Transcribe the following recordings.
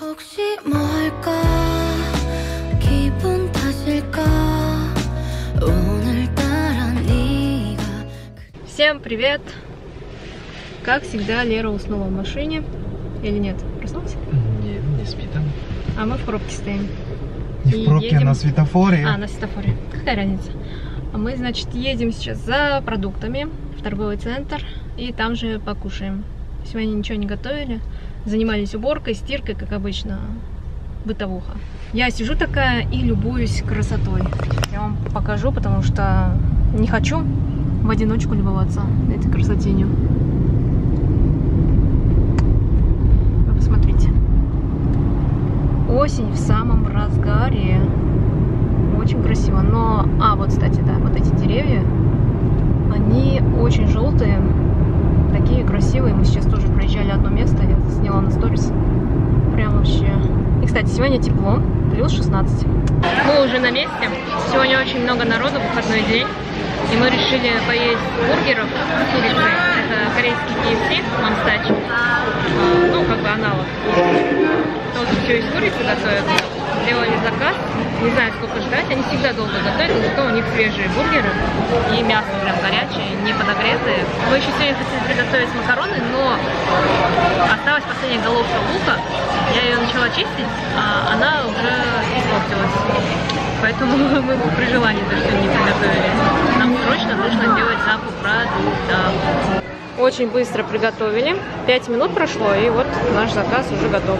혹시 뭘까 기분 탓일까 오늘따라 네가 Всем привет! Как всегда, Лера уснула в машине. Или нет? Проснулся? Не, не спит там. А мы в пробке стоим. Не И в пробке, едем- а на светофоре. А, на светофоре. Какая разница? А мы, значит, едем сейчас за продуктами в торговый центр и там же покушаем. Сегодня ничего не готовили. Занимались уборкой, стиркой, как обычно. Бытовуха. Я сижу такая и любуюсь красотой. Я вам покажу, потому что не хочу в одиночку любоваться этой красотенью. Вы посмотрите. Осень в самом разгаре. Очень красиво. Но, а, вот, кстати, да, вот эти деревья, они очень желтые, такие красивые. Мы сейчас тоже проезжали одно место, я сняла на сторис. Прям вообще. И, кстати, сегодня тепло, плюс 16. Мы уже на месте. Сегодня очень много народу, выходной день. И мы решили поесть бургеров с курицей. Это корейский KFC, Мамстач. Ну, как бы аналог. Тоже все из курицы готовят. Сделали заказ. Не знаю, сколько ждать. Они всегда долго готовят, но зато у них свежие бургеры. И мясо прям горячее, не подогретое. Мы еще сегодня хотели приготовить макароны, но осталась последняя головка лука. Я ее начала чистить, а она уже испортилась. Поэтому мы при желании даже не приготовили. Нам срочно нужно делать закуп продуктов. Очень быстро приготовили. 5 минут прошло, и вот наш заказ уже готов.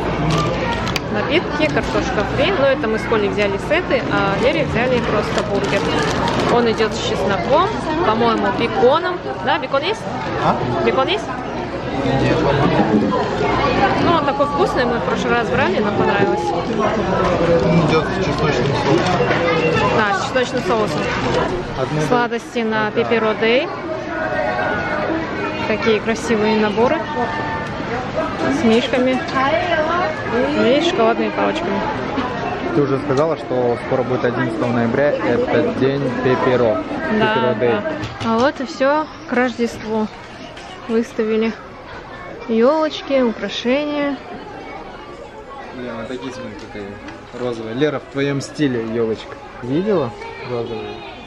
Напитки, картошка фри. Но это мы с Колей взяли сеты, а Лере взяли просто бургер. Он идет с чесноком, по-моему, беконом. Да, бекон есть? А? Бекон есть? Нет. Ну, он такой вкусный, мы в прошлый раз брали, нам понравилось. Он идет с чесночным соусом. Да, с чесночным соусом. Одну Сладости на Пепперо Дэй. Такие красивые наборы. С мишками. И шоколадными палочками. Ты уже сказала, что скоро будет 11 ноября, это день Пеперо. Да, Пеперо да. А вот и все к Рождеству выставили. Елочки, украшения. Лена, такие смотри, какая розовая. Лера, в твоем стиле елочка. Видела? Розовая.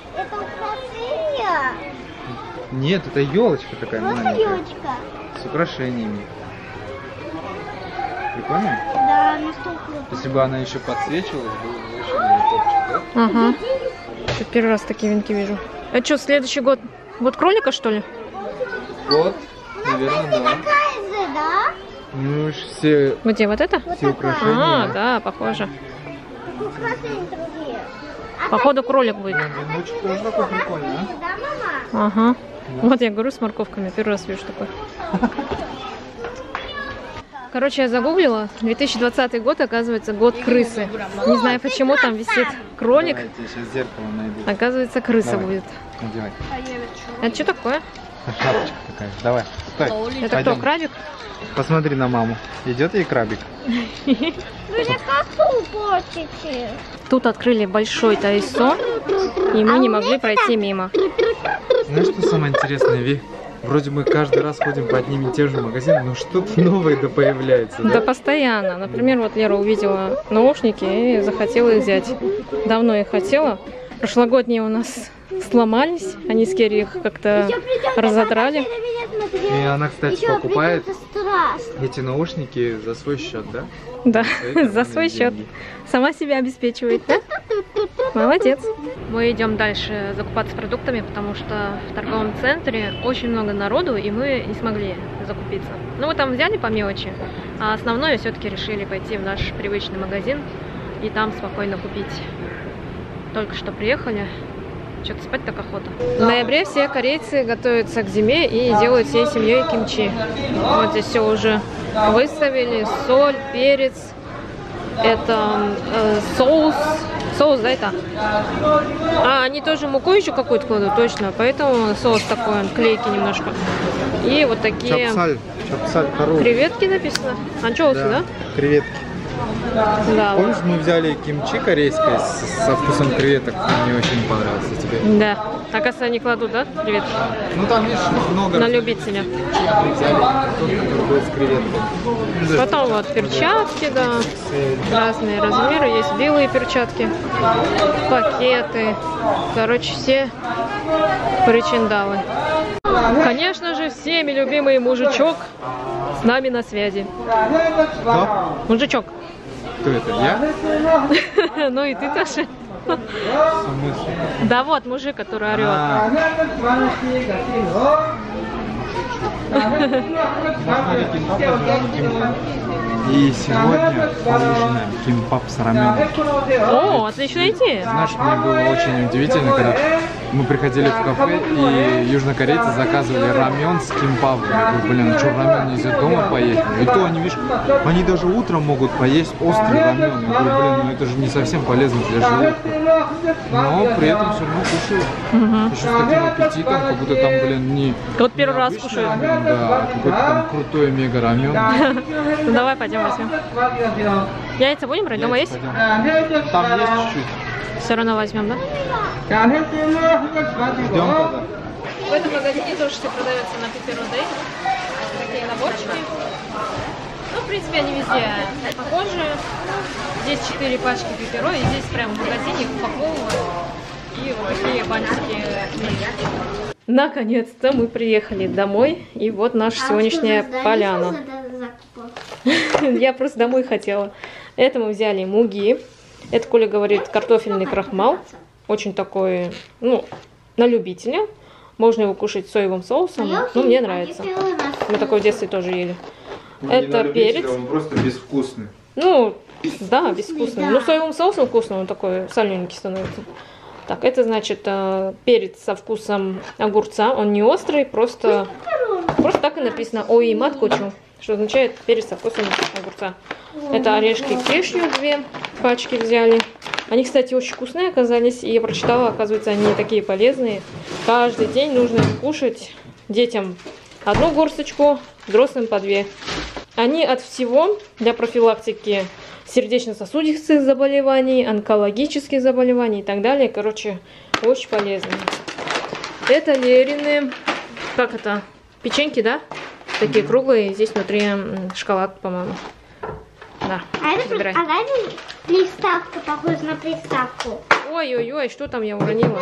Нет, это елочка такая Просто маленькая. елочка. С украшениями. Прикольно? Да, настолько. Если бы она еще подсвечивалась, было бы очень топчик, да? Ага. Тут первый раз такие венки вижу. Это что, следующий год? Год кролика, что ли? Вот, наверное, да. Такая же, да? Ну уж все, Где, вот это? все украшения. А, да, похоже. Украшения другие. А Походу кролик будет. Веночек тоже такой прикольный, а? да, мама? Ага. Вот я говорю с морковками, первый раз вижу такой. Короче, я загуглила. 2020 год, оказывается, год крысы. Не знаю, почему там висит кролик. Оказывается, крыса Давай. будет. Надевай. Это что такое? Шапочка такая. Давай, стой. Это кто, Пойдем. крабик? Посмотри на маму. Идет ей крабик. Вы же коту портите. Тут открыли большой тайсон, и мы не могли пройти мимо. Знаешь, что самое интересное, Ви? Вроде мы каждый раз ходим по одним и тем же магазинам, но что-то новое да появляется, Да да? постоянно. Например, вот Лера увидела наушники и захотела их взять. Давно их хотела. Прошлогодние у нас сломались. Они с Керри их как-то разодрали. И она, кстати, Ещё покупает эти наушники за свой счет, да? Да, за свой счет. Сама себя обеспечивает, да? Молодец. Мы идем дальше закупаться продуктами, потому что в торговом центре очень много народу, и мы не смогли закупиться. Ну, мы там взяли по мелочи, а основное все-таки решили пойти в наш привычный магазин и там спокойно купить. Только что приехали. Что-то спать так охота. В ноябре все корейцы готовятся к зиме и делают всей семьей кимчи. Вот здесь все уже выставили. Соль, перец, это э, соус. Соус, да, это? А, они тоже муку еще какую-то кладут, точно. Поэтому соус такой, он клейкий немножко. И вот такие Чапсаль. Чапсаль хару. креветки написано. Анчоусы, да? Креветки. Да, Помнишь, мы взяли кимчи корейское со вкусом креветок? Мне очень понравилось. А тебе? да. Оказывается, они кладут, да, креветки? Ну там, видишь, много На любителя. Мы взяли с креветкой. Потом вот перчатки, да. Разные размеры. Есть белые перчатки, пакеты. Короче, все причиндалы. Конечно же, всеми любимый мужичок с нами на связи. Кто? Мужичок. Кто это? Я? Ну и ты тоже. Да вот мужик, который орет. А, И сегодня ужинаем кимпап с раменом. О, отличная идея. Знаешь, мне было очень удивительно, когда мы приходили в кафе, и южнокорейцы заказывали рамен с кимпапом. Я говорю, блин, ну что, рамен нельзя дома поесть? И то они, видишь, они даже утром могут поесть острый рамен. Я говорю, блин, ну это же не совсем полезно для желудка. Но при этом все равно кушают. Еще с таким аппетитом, как будто там, блин, не... Вот первый раз кушаю. рамен, да, а какой-то там крутой мега рамен. Ну давай пойдем возьмем. Яйца будем брать? Дома есть? Там есть чуть-чуть. Все равно возьмем, да? Ждем тогда. В этом магазине тоже все продается на Pepero Day. Такие наборчики. Ну, в принципе, они везде похожи. Здесь 4 пачки пеперо, и здесь прямо в магазине их упаковывают. И вот такие бантики. Наконец-то мы приехали домой, и вот наша сегодняшняя поляна. Я просто домой хотела. Это мы взяли муги. Это, Коля говорит, картофельный крахмал. Очень такой, ну, на любителя. Можно его кушать соевым соусом. Ну, мне нравится. Мы такой в детстве тоже ели. Это перец. Он просто безвкусный. Ну, да, безвкусный. Ну, соевым соусом вкусно, он такой солененький становится. Так, это значит э, перец со вкусом огурца. Он не острый, просто, просто так и написано ой мат кучу, что означает перец со вкусом огурца. Это орешки кешью, две пачки взяли. Они, кстати, очень вкусные оказались, и я прочитала, оказывается, они такие полезные. Каждый день нужно их кушать детям одну горсточку, взрослым по две. Они от всего для профилактики сердечно-сосудистых заболеваний, онкологических заболеваний и так далее. Короче, очень полезные. Это лерины, как это, печеньки, да? Такие круглые, здесь внутри шоколад, по-моему. Да, А это забирай. а это приставка похожа на приставку. Ой-ой-ой, что там я уронила?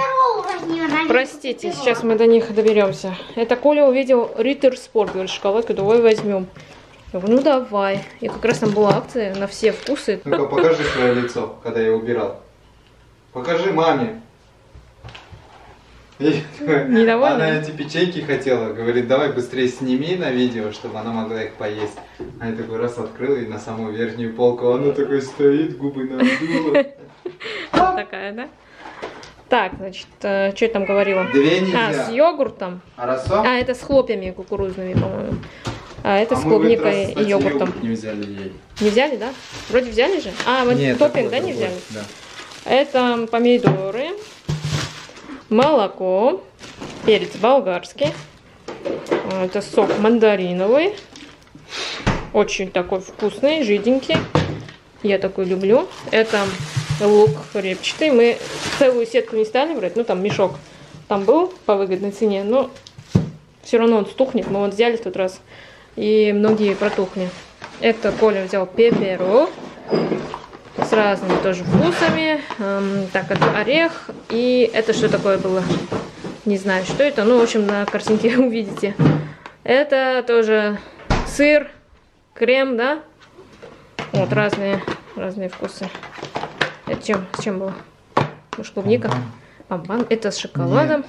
Простите, сейчас мы до них доберемся. Это Коля увидел Риттер Спорт, говорит, шоколадку, давай возьмем. Я говорю, ну давай. И как раз там была акция на все вкусы. Ну-ка, покажи свое лицо, когда я убирал. Покажи маме. И Недовольна? Она эти печеньки хотела, говорит, давай быстрее сними на видео, чтобы она могла их поесть. А я такой раз открыла и на самую верхнюю полку, она такой стоит, губы надула. Такая, да? Так, значит, что я там говорила? Две А, с нельзя. йогуртом. Хорошо? А, это с хлопьями кукурузными, по-моему. А это А с клубникой раз, и кстати, йогуртом. йогурт не взяли ей. Не взяли, да? Вроде взяли же. А, вот Нет, такой да, не взяли? Да. Это помидоры, молоко, перец болгарский, а, это сок мандариновый, очень такой вкусный, жиденький, я такой люблю. Это лук репчатый, мы целую сетку не стали брать, ну там мешок там был по выгодной цене, но все равно он стухнет, мы вот взяли в тот раз, и многие протухли. Это Коля взял пеперо, с разными тоже вкусами. Эм, так, это орех. И это что такое было? Не знаю, что это. Ну, в общем, на картинке увидите. Это тоже сыр, крем, да? Вот, разные, разные вкусы. Это чем, с чем было? Может, клубника? Пампан. Это с шоколадом.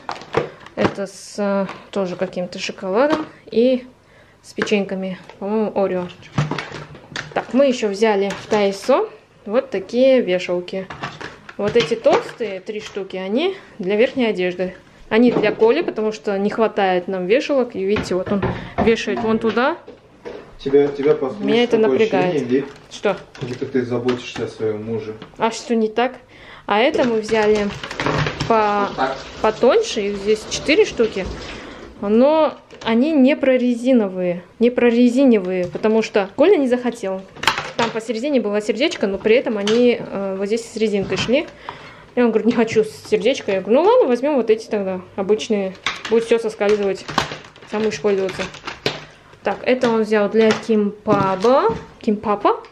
Это с э, тоже каким-то шоколадом. И с печеньками. По-моему, Орео. Так, мы еще взяли в Тайсо вот такие вешалки. Вот эти толстые, три штуки, они для верхней одежды. Они для Коли, потому что не хватает нам вешалок. И видите, вот он вешает вон туда. Тебя, тебя Меня это напрягает. ощущение, Что? как ты заботишься о своем муже. А что не так? А это мы взяли по, потоньше, их здесь 4 штуки. Но они не прорезиновые, не прорезиневые, потому что Коля не захотел. Там посередине было сердечко, но при этом они э, вот здесь с резинкой шли. И он говорит, не хочу сердечко. Я говорю, ну ладно, возьмем вот эти тогда, обычные. Будет все соскальзывать, сам будешь пользоваться. Так, это он взял для кимпаба. Кимпапа.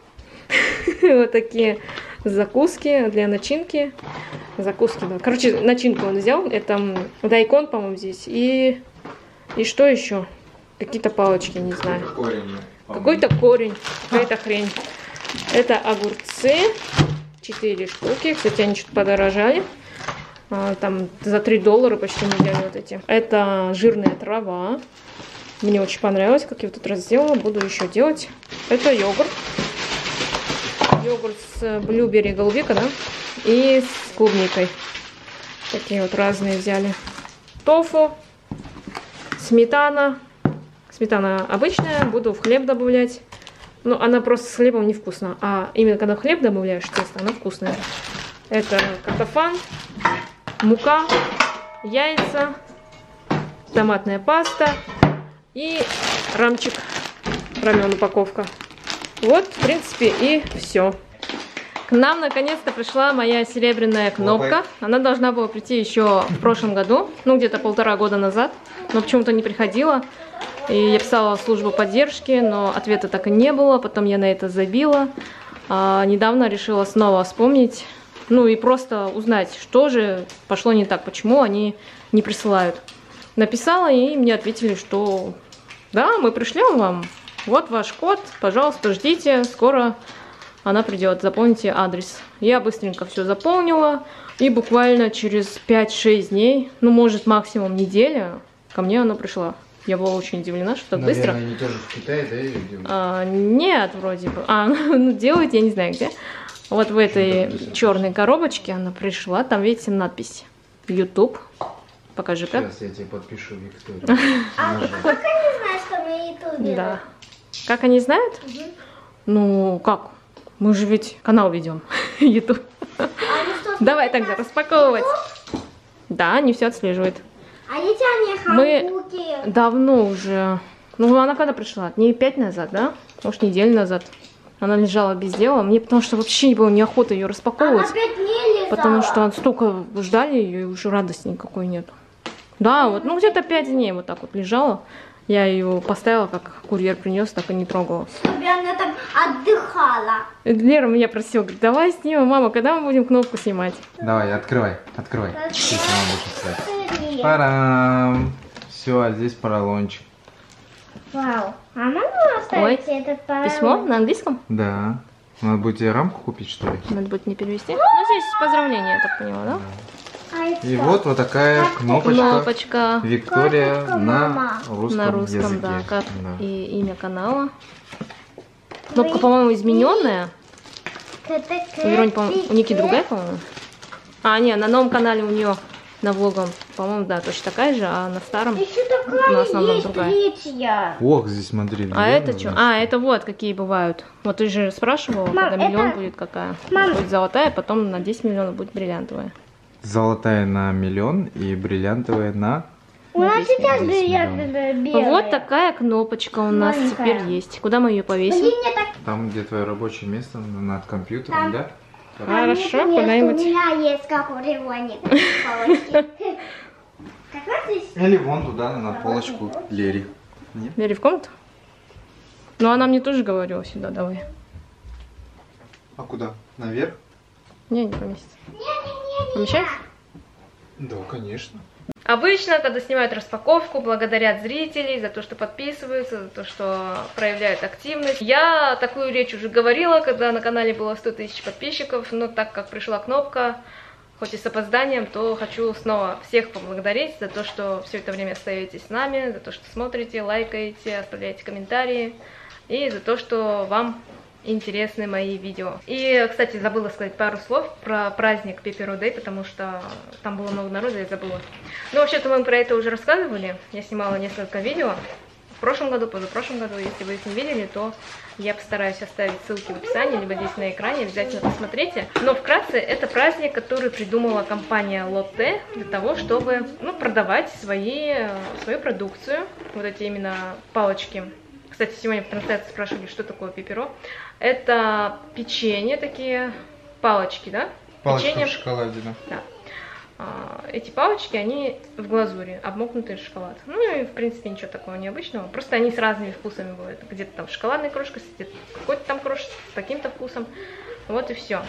Вот такие закуски для начинки. Закуски, да. Короче, начинку он взял. Это дайкон, по-моему, здесь. И, и что еще? Какие-то палочки, не знаю. Какой-то корень, какая-то хрень. Это огурцы. 4 штуки. Кстати, они что-то подорожали. А, Там за 3 доллара почти не взяли вот эти. Это жирная трава. Мне очень понравилось, как я вот этот раз сделала. Буду еще делать. Это йогурт. Йогурт с блюбери голубика, да? И с клубникой. Такие вот разные взяли. Тофу. Сметана. Сметана обычная. Буду в хлеб добавлять. Ну, она просто с хлебом невкусна. А именно когда в хлеб добавляешь тесто, она вкусная. Это картофан, мука, яйца, томатная паста и рамчик, рамен упаковка. Вот, в принципе, и все. К нам наконец-то пришла моя серебряная кнопка. Она должна была прийти еще в прошлом году, ну где-то полтора года назад, но почему-то не приходила. И я писала службу поддержки, но ответа так и не было. Потом я на это забила. А, недавно решила снова вспомнить, ну и просто узнать, что же пошло не так, почему они не присылают. Написала, и мне ответили, что да, мы пришлем вам. Вот ваш код, пожалуйста, ждите, скоро она придет. Запомните адрес. Я быстренько все заполнила, и буквально через 5-6 дней, ну, может, максимум неделя, ко мне она пришла. Я была очень удивлена, что так быстро. они тоже в Китае, да, ее делают? А, нет, вроде бы. А, ну, делают, я не знаю где. Вот в этой черной коробочке она пришла. Там, видите, надпись YouTube. Покажи как. Сейчас я тебе подпишу Викторию. А как они знают, что мы ютуберы? Да. Как они знают? Ну, как? Мы же ведь канал ведем. YouTube. Что, Давай тогда распаковывать. Да, они все отслеживают. Не Мы-. Давно уже. Ну, она когда пришла? Дней пять назад, да? Может, неделю назад. Она лежала без дела. Мне потому что вообще не было неохоты ее Она распаковывать. опять не лизала. Потому что столько ждали ее, и уже радости никакой нет. Да, вот, ну где-то пять дней вот так вот лежала. Я ее поставила, как курьер принес, так и не трогала. Чтобы она там отдыхала. Лера меня просила, говорит, давай снимем, мама, когда мы будем кнопку снимать? Давай, открывай, открывай. Будет. Смотри. Парам! Все, а здесь поролончик. Вау. А можно оставить этот поролон? Письмо на английском? Да. Надо будет тебе рамку купить, что ли? Надо будет мне перевести. Ну, здесь поздравления, я так поняла, да? А И вот вот такая кнопочка. Кнопочка Виктория Кнопочка на русском, на русском, языке. да, как Да. и имя канала. Кнопка, по-моему, измененная. У Верони, по-моему, у Ники другая, по-моему. А, не, на новом канале у нее на влогом, по-моему, да, точно такая же, а на старом. Еще такая На основном есть другая. третья. Ох, здесь смотри. А это что? А, это вот какие бывают. Вот ты же спрашивала, Мам, когда миллион будет какая. Мам. Будет золотая, потом на 10 миллионов будет бриллиантовая. Золотая на миллион и бриллиантовая на... У нас сейчас бриллиантовая белая. Вот такая кнопочка у нас Маленькая. теперь есть. Куда мы ее повесим? Там, где твое рабочее место, над компьютером, Там. да? А Хорошо, нет, куда-нибудь. У меня есть, как у Ревони. полочки. Как раз здесь... Или вон туда, на полочку Лери. Нет? Бери в комнату? Ну, она мне тоже говорила сюда, давай. А куда? Наверх? Не, не поместится. Помещается? Да, конечно. Обычно, когда снимают распаковку, благодарят зрителей за то, что подписываются, за то, что проявляют активность. Я такую речь уже говорила, когда на канале было 100 тысяч подписчиков, но так как пришла кнопка, хоть и с опозданием, то хочу снова всех поблагодарить за то, что все это время остаетесь с нами, за то, что смотрите, лайкаете, оставляете комментарии, и за то, что вам интересны мои видео. И, кстати, забыла сказать пару слов про праздник Pepper Day, потому что там было много народа, я забыла. Ну, вообще-то мы про это уже рассказывали. Я снимала несколько видео. В прошлом году, позапрошлом году, если вы их не видели, то я постараюсь оставить ссылки в описании, либо здесь на экране, обязательно посмотрите. Но вкратце, это праздник, который придумала компания Lotte для того, чтобы ну, продавать свои, свою продукцию, вот эти именно палочки Кстати, сегодня в трансляции спрашивали, что такое пеперо. Это печенье такие, палочки, да? Палочка Печенье. в шоколаде, да. Да. А, Эти палочки, они в глазури, обмокнутые в шоколад. Ну и, в принципе, ничего такого необычного. Просто они с разными вкусами бывают. Где-то там шоколадная крошка, где-то какой-то там крошка с таким-то вкусом. Вот и все.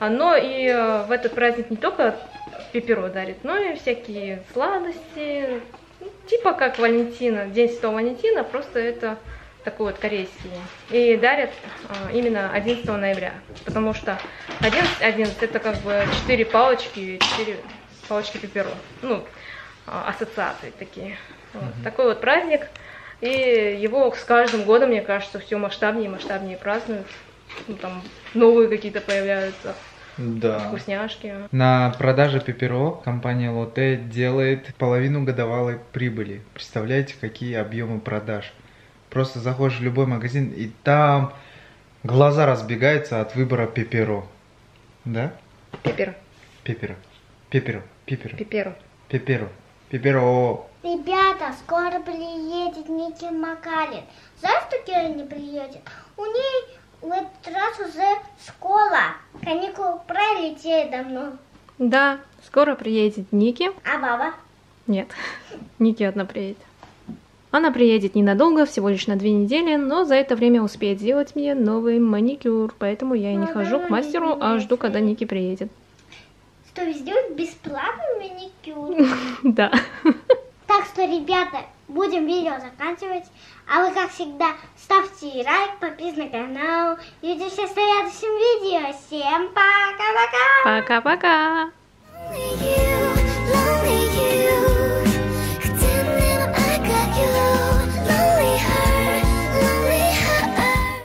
Но и э, в этот праздник не только пеперо дарит, но и всякие сладости. Типа как Валентина, День Святого Валентина, просто это такой вот корейский. И дарят э, именно 11 ноября, потому что 11, 11 это как бы 4 палочки, 4 палочки пеперо. Ну, э, ассоциации такие. Вот. Такой вот праздник. И его с каждым годом, мне кажется, все масштабнее и масштабнее празднуют. Ну, там новые какие-то появляются Да. вкусняшки. На продаже пеперо компания Лотте делает половину годовалой прибыли. Представляете, какие объемы продаж? Просто заходишь в любой магазин, и там глаза разбегаются от выбора пеперо. Да? Пепер. Пеперо. Пеперо. Пеперо. Пеперо. Пеперо. Пеперо. Ребята, скоро приедет Ники Макалин. Знаешь, что Кира не приедет? У ней в этот раз уже школа. Каникулы пролетели давно. Да, скоро приедет Ники. А баба? Нет, Ники одна приедет. Она приедет ненадолго, всего лишь на две недели, но за это время успеет сделать мне новый маникюр, поэтому я и не хожу к мастеру, а жду, когда Ники приедет. Что, сделать бесплатный маникюр? Да. Так что, ребята, будем видео заканчивать. А вы, как всегда, ставьте лайк, подписывайтесь на канал. Увидимся в следующем видео. Всем пока-пока! Пока-пока.